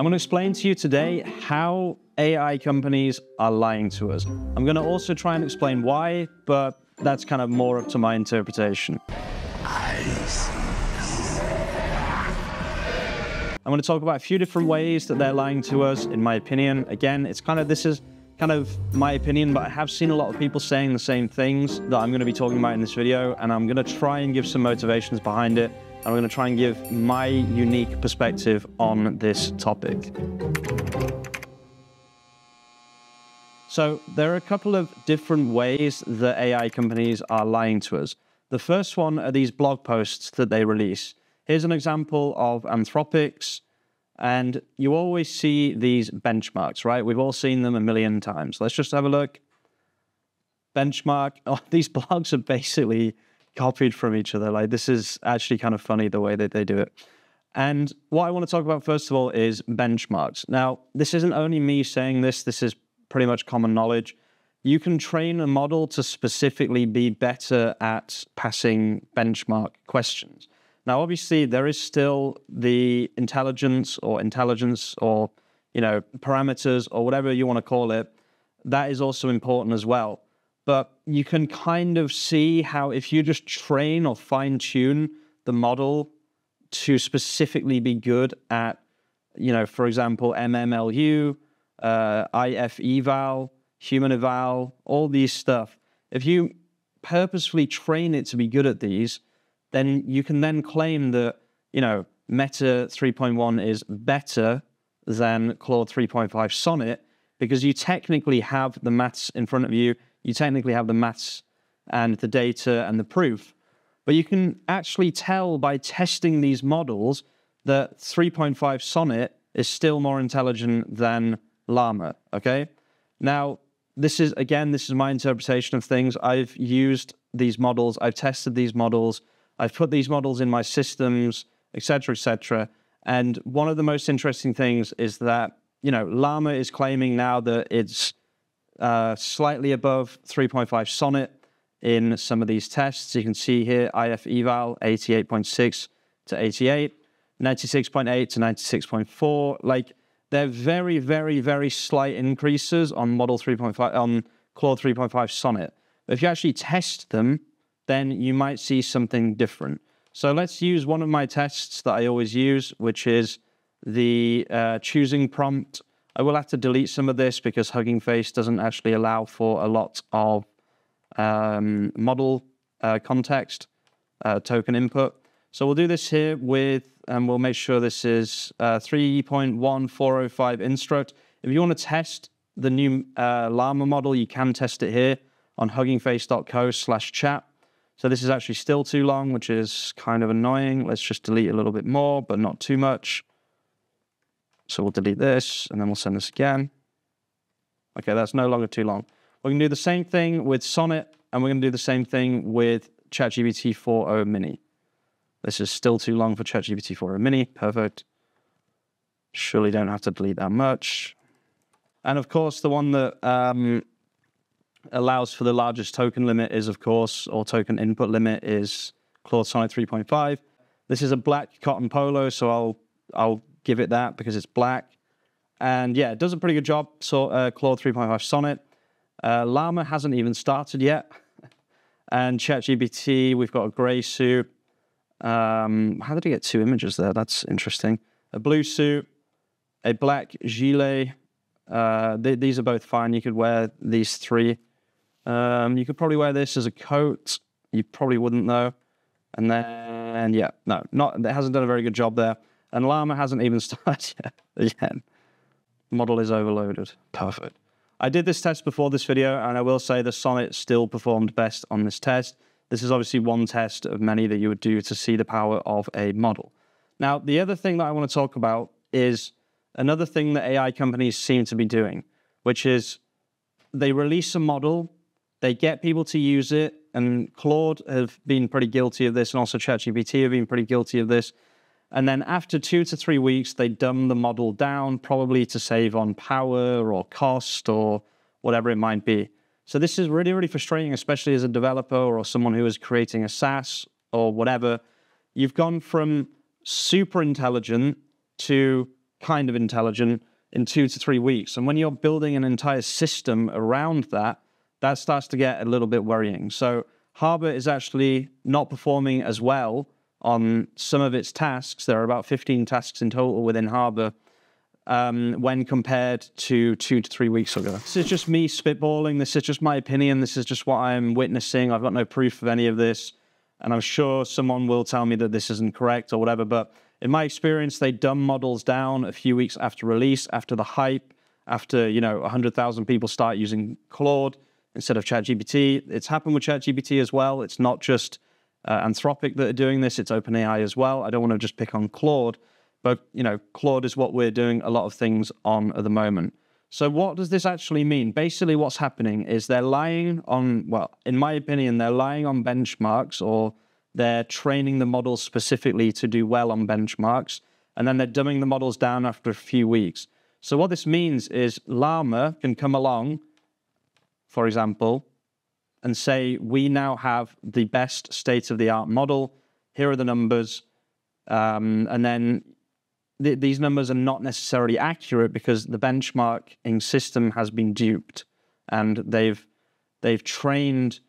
I'm going to explain to you today how AI companies are lying to us. I'm going to also try and explain why, but that's kind of more up to my interpretation. I'm going to talk about a few different ways that they're lying to us, in my opinion. Again, it's kind of, this is kind of my opinion, but I have seen a lot of people saying the same things that I'm going to be talking about in this video, and I'm going to try and give some motivations behind it. And I'm going to try and give my unique perspective on this topic. So there are a couple of different ways that AI companies are lying to us. The first one are these blog posts that they release. Here's an example of Anthropic's, and you always see these benchmarks, right? We've all seen them a million times. Let's just have a look. Benchmark. Oh, these blogs are basically copied from each other. Like this is actually kind of funny the way that they do it. And what I want to talk about first of all is benchmarks. Now, this isn't only me saying this, this is pretty much common knowledge. You can train a model to specifically be better at passing benchmark questions. Now, obviously, there is still the intelligence or intelligence or you know parameters or whatever you want to call it. That is also important as well. But you can kind of see how if you just train or fine tune the model to specifically be good at, you know, for example, MMLU, uh, IF eval, human eval, all these stuff. If you purposefully train it to be good at these, then you can then claim that, you know, Meta 3.1 is better than Claude 3.5 Sonnet because you technically have the maths in front of you. You technically have the maths and the data and the proof. But you can actually tell by testing these models that 3.5 Sonnet is still more intelligent than Llama. Okay. Now, this is, again, this is my interpretation of things. I've used these models, I've tested these models I've put these models in my systems, etc., etc. And one of the most interesting things is that you know Llama is claiming now that it's uh, slightly above 3.5 Sonnet in some of these tests. You can see here IF eval 88.6 to 88, 96.8 to 96.4. Like they're very, very, very slight increases on Model 3.5 on Claude 3.5 Sonnet. But if you actually test them then you might see something different. So let's use one of my tests that I always use, which is the uh, choosing prompt. I will have to delete some of this because Hugging Face doesn't actually allow for a lot of um, model uh, context uh, token input. So we'll do this here with, and we'll make sure this is uh, 3.1405 instruct. If you want to test the new uh, Llama model, you can test it here on huggingface.co slash chat. So this is actually still too long, which is kind of annoying. Let's just delete a little bit more, but not too much. So we'll delete this, and then we'll send this again. Okay, that's no longer too long. We're to do the same thing with Sonnet, and we're going to do the same thing with ChatGPT 4o Mini. This is still too long for ChatGPT 4o Mini. Perfect. Surely don't have to delete that much. And of course, the one that um, allows for the largest token limit is, of course, or token input limit is Claude Sonnet 3.5. This is a black cotton polo, so I'll I'll give it that because it's black. And yeah, it does a pretty good job. So uh, Claude 3.5 Sonnet. Uh, Llama hasn't even started yet. and ChatGPT, we've got a grey suit. Um, how did he get two images there? That's interesting. A blue suit, a black gilet. Uh, th- these are both fine. You could wear these three. Um, you could probably wear this as a coat. You probably wouldn't though. And then, yeah, no, not. It hasn't done a very good job there. And Llama hasn't even started yet. Again, model is overloaded. Perfect. I did this test before this video, and I will say the Sonnet still performed best on this test. This is obviously one test of many that you would do to see the power of a model. Now, the other thing that I want to talk about is another thing that AI companies seem to be doing, which is they release a model they get people to use it, and Claude have been pretty guilty of this, and also ChatGPT have been pretty guilty of this. And then after two to three weeks, they dumb the model down, probably to save on power or cost or whatever it might be. So this is really, really frustrating, especially as a developer or someone who is creating a SaaS or whatever. You've gone from super intelligent to kind of intelligent in two to three weeks. And when you're building an entire system around that, that starts to get a little bit worrying. So Harbor is actually not performing as well on some of its tasks. There are about 15 tasks in total within Harbor um, when compared to two to three weeks ago. This is just me spitballing. This is just my opinion. This is just what I'm witnessing. I've got no proof of any of this. And I'm sure someone will tell me that this isn't correct or whatever. But in my experience, they dumb models down a few weeks after release, after the hype, after, you know, 100,000 people start using Claude instead of ChatGPT. It's happened with ChatGPT as well. It's not just uh, Anthropic that are doing this, it's OpenAI as well. I don't want to just pick on Claude, but you know, Claude is what we're doing a lot of things on at the moment. So what does this actually mean? Basically, what's happening is they're lying on, well, in my opinion, they're lying on benchmarks or they're training the models specifically to do well on benchmarks, and then they're dumbing the models down after a few weeks. So what this means is Llama can come along, for example, and say, we now have the best state of the art model. Here are the numbers. Um, and then th- these numbers are not necessarily accurate because the benchmarking system has been duped and they've, they've trained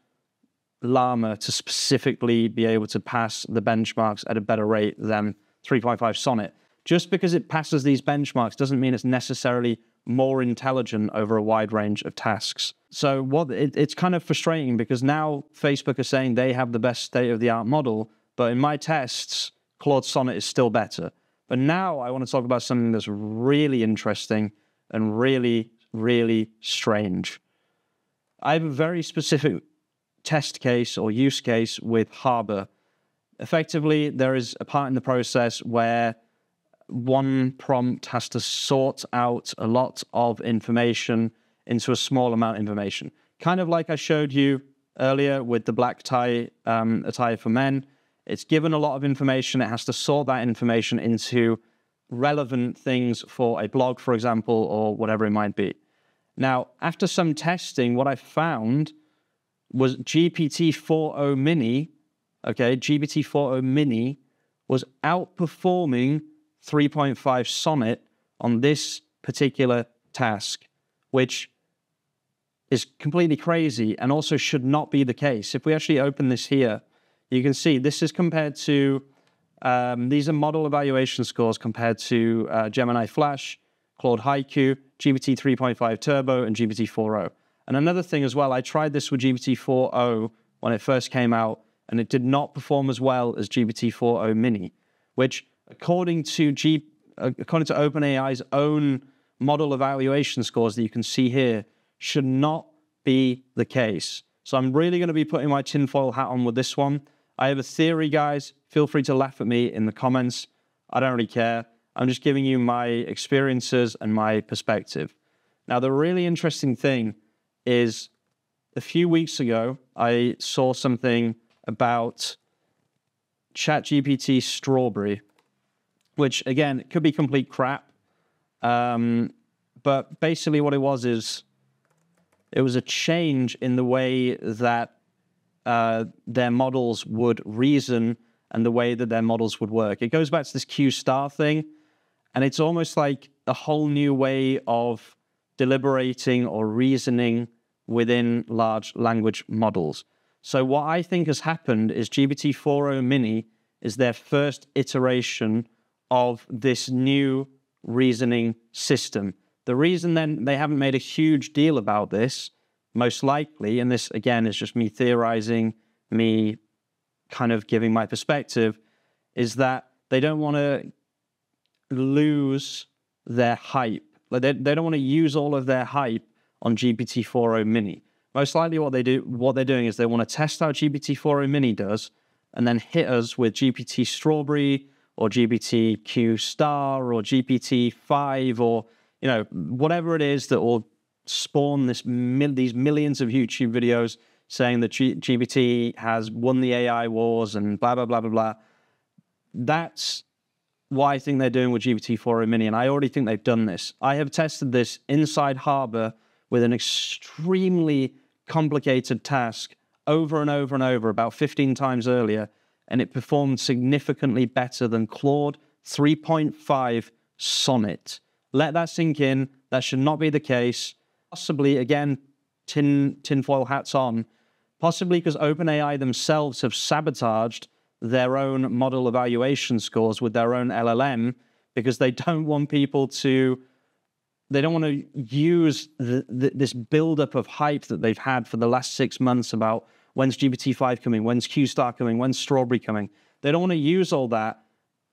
Llama to specifically be able to pass the benchmarks at a better rate than 3.5 Sonnet. Just because it passes these benchmarks doesn't mean it's necessarily more intelligent over a wide range of tasks. So what it, it's kind of frustrating because now Facebook is saying they have the best state of the art model, but in my tests, Claude Sonnet is still better. But now I want to talk about something that's really interesting and really, really strange. I have a very specific test case or use case with Harbor. Effectively, there is a part in the process where one prompt has to sort out a lot of information into a small amount of information. Kind of like I showed you earlier with the black tie um, attire for men. It's given a lot of information. It has to sort that information into relevant things for a blog, for example, or whatever it might be. Now, after some testing, what I found was GPT 4o Mini, okay, GPT 4o Mini was outperforming 3.5 Sonnet on this particular task, which is completely crazy and also should not be the case. If we actually open this here, you can see this is compared to, um, these are model evaluation scores compared to uh, Gemini Flash, Claude Haiku, GPT 3.5 Turbo, and GPT 4o. And another thing as well, I tried this with GPT 4o when it first came out, and it did not perform as well as GPT 4o Mini, which according to G, uh, according to OpenAI's own model evaluation scores that you can see here, should not be the case. So I'm really going to be putting my tinfoil hat on with this one. I have a theory, guys. Feel free to laugh at me in the comments. I don't really care. I'm just giving you my experiences and my perspective. Now, the really interesting thing is a few weeks ago, I saw something about ChatGPT Strawberry which again could be complete crap. Um, but basically, what it was is it was a change in the way that uh, their models would reason and the way that their models would work. It goes back to this Q star thing, and it's almost like a whole new way of deliberating or reasoning within large language models. So, what I think has happened is GPT 4o Mini is their first iteration of this new reasoning system. The reason then they haven't made a huge deal about this, most likely, and this again is just me theorizing, me kind of giving my perspective, is that they don't want to lose their hype. Like they, they don't want to use all of their hype on GPT-4o Mini. Most likely, what they do, what they're doing is they want to test how GPT-4o Mini does, and then hit us with GPT Strawberry or GPTQ star or GPT-5 or you know whatever it is that will spawn this mil- these millions of YouTube videos saying that G- GPT has won the AI wars and blah blah blah blah blah. That's why I think they're doing with GPT-4o Mini, and I already think they've done this. I have tested this inside Harbor with an extremely complicated task over and over and over about 15 times earlier and it performed significantly better than Claude 3.5 Sonnet. Let that sink in. That should not be the case. Possibly, again, tin tinfoil hats on. Possibly because OpenAI themselves have sabotaged their own model evaluation scores with their own LLM because they don't want people to they don't want to use the, the, this buildup of hype that they've had for the last six months about when's GPT-5 coming, when's Q-Star coming, when's Strawberry coming. They don't want to use all that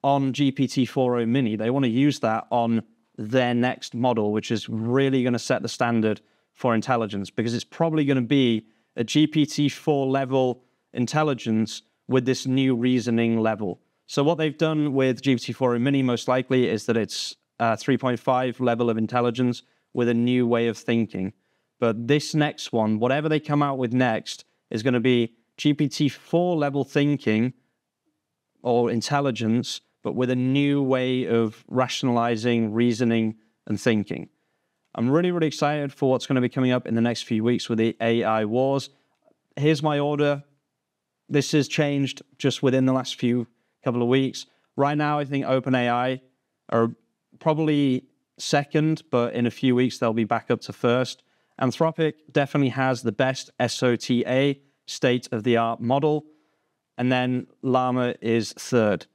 on GPT-4o Mini. They want to use that on their next model, which is really going to set the standard for intelligence because it's probably going to be a GPT-4 level intelligence with this new reasoning level. So what they've done with GPT-4o Mini most likely is that it's uh, 3.5 level of intelligence with a new way of thinking. But this next one, whatever they come out with next, is going to be GPT 4 level thinking or intelligence, but with a new way of rationalizing, reasoning, and thinking. I'm really, really excited for what's going to be coming up in the next few weeks with the AI wars. Here's my order. This has changed just within the last few couple of weeks. Right now, I think OpenAI are probably second, but in a few weeks they'll be back up to first. Anthropic definitely has the best SOTA, state of the art model. And then Llama is third.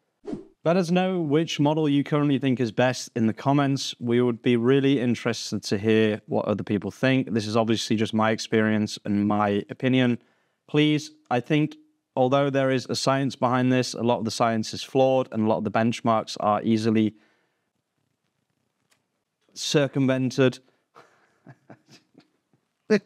Let us know which model you currently think is best in the comments. We would be really interested to hear what other people think. This is obviously just my experience and my opinion. Please, I think, although there is a science behind this, a lot of the science is flawed and a lot of the benchmarks are easily circumvented.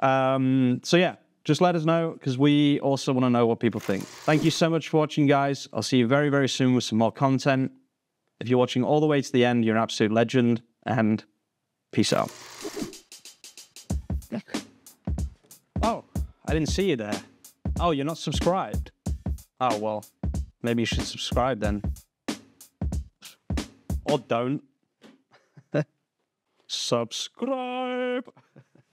um, so yeah, just let us know because we also want to know what people think. Thank you so much for watching, guys. I'll see you very, very soon with some more content. If you're watching all the way to the end, you're an absolute legend, and peace out. Oh, I didn't see you there. Oh, you're not subscribed. Oh, well, maybe you should subscribe then. Or don't subscribe.